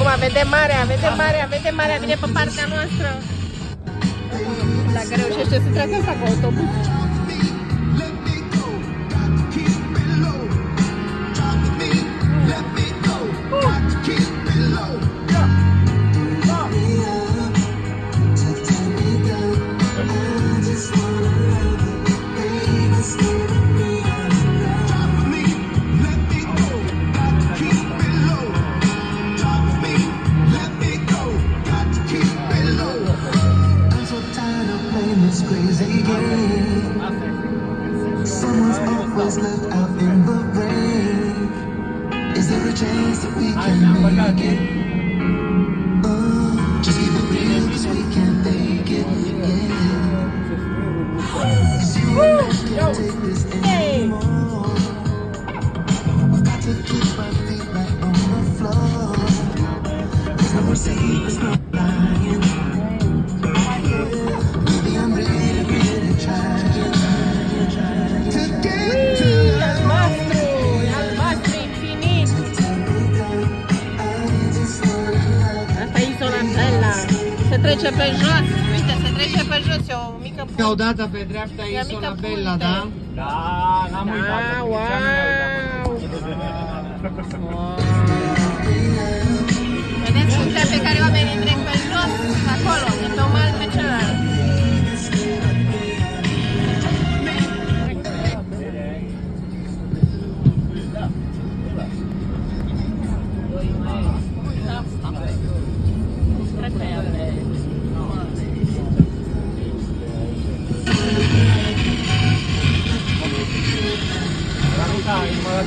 Acum vedem marea, vedem marea, vedem marea, vine pe partea noastră. Dacă reușește să treacă asta cu autobuz. This crazy game. Someone's always left out in the rain. Is there a chance that we can make it? Trece pe jos, uite, se trece pe jos, e o mică punte. Odată pe dreapta E e mică Isola punte. Bella, da? Da, n-am uitat. Ah, nici am wow. uitat. Vedeți puntea pe care oamenii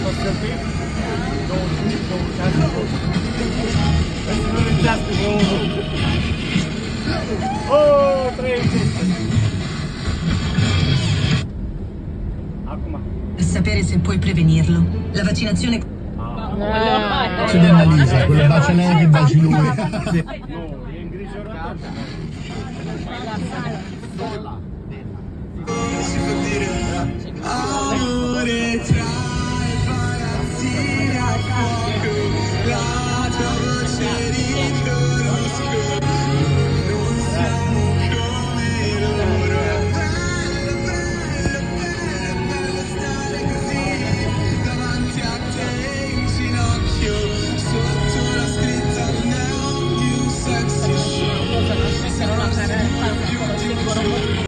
25, 26, 27. Să nu lipsească vreo unul. Oh, 30. Acum. Sapere se puoi prevenirlo. La vaccinazione Ah, Ce de analiza, quello bacia lei che baci lui. Nu, e îngrijorător. Amore, trai Yeah.